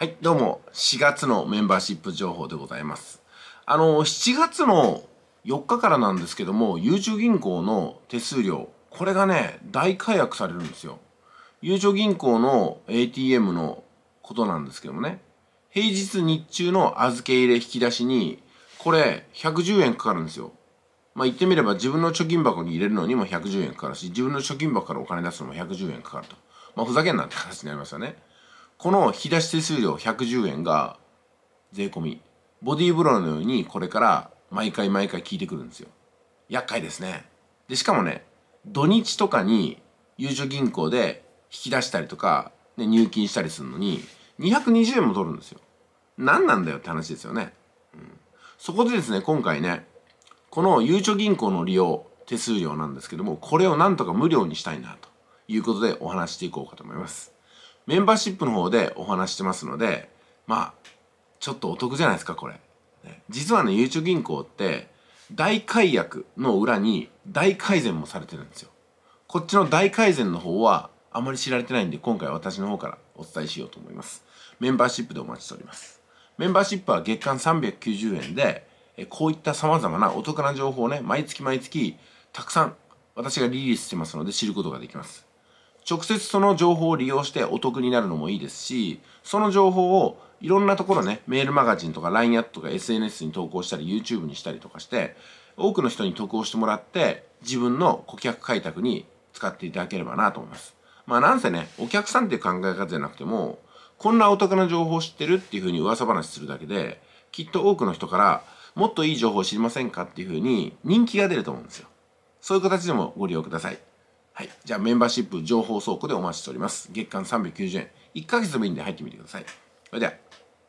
はい、どうも、4月のメンバーシップ情報でございます。あの、7月の4日からなんですけども、ゆうちょ銀行の手数料、これがね、大解約されるんですよ。ゆうちょ銀行の ATM のことなんですけどもね、平日日中の預け入れ引き出しに、これ110円かかるんですよ。まあ言ってみれば自分の貯金箱に入れるのにも110円かかるし、自分の貯金箱からお金出すのも110円かかると。まあふざけんなって話になりますよね。この引き出し手数料110円が税込み。ボディーブローのようにこれから毎回毎回聞いてくるんですよ。厄介ですね。で、しかもね、土日とかにゆうちょ銀行で引き出したりとか、ね、入金したりするのに220円も取るんですよ。何なんだよって話ですよね。うん、そこでですね、今回ね、このゆうちょ銀行の利用手数料なんですけども、これをなんとか無料にしたいなということでお話していこうかと思います。メンバーシップの方でお話してますので、まあ、ちょっとお得じゃないですか、これ。実はね、ゆうちょ銀行って、大解約の裏に大改善もされてるんですよ。こっちの大改善の方はあまり知られてないんで、今回私の方からお伝えしようと思います。メンバーシップでお待ちしております。メンバーシップは月間390円で、こういった様々なお得な情報をね、毎月毎月たくさん私がリリースしてますので知ることができます。直接その情報を利用してお得になるのもいいですし、その情報をいろんなところね、メールマガジンとか LINE アットとか SNS に投稿したり YouTube にしたりとかして、多くの人に得をしてもらって、自分の顧客開拓に使っていただければなと思います。まあなんせね、お客さんっていう考え方じゃなくても、こんなお得な情報を知ってるっていうふうに噂話するだけで、きっと多くの人から、もっといい情報を知りませんかっていうふうに人気が出ると思うんですよ。そういう形でもご利用ください。はい。じゃあメンバーシップ情報倉庫でお待ちしております。月間390円。1ヶ月でもいいんで入ってみてください。それでは、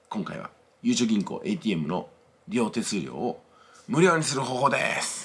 今回は、ゆうちょ銀行 ATM の利用手数料を無料にする方法です。